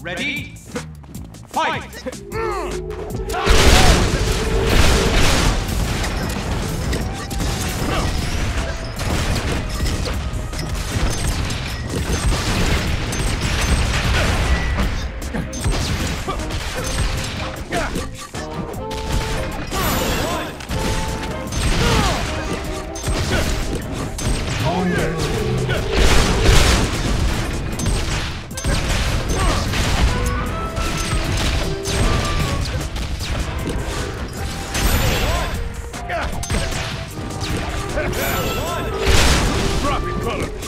Ready? Fight! Mm. Drop it, color.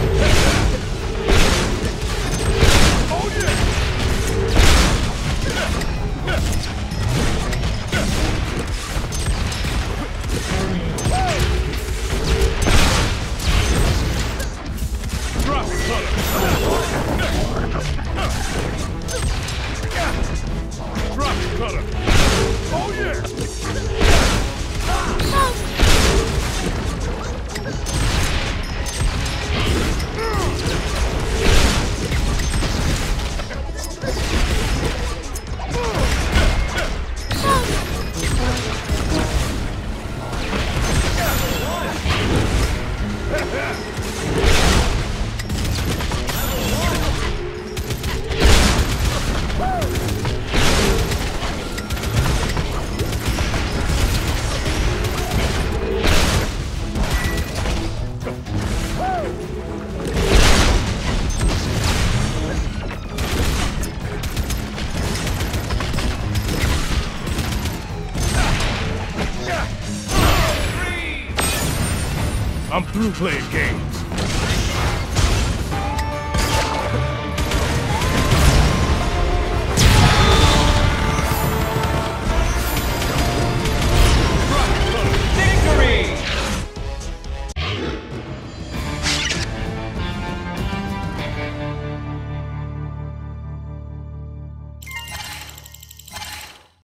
Drop color. Oh, yeah. I'm through playing games.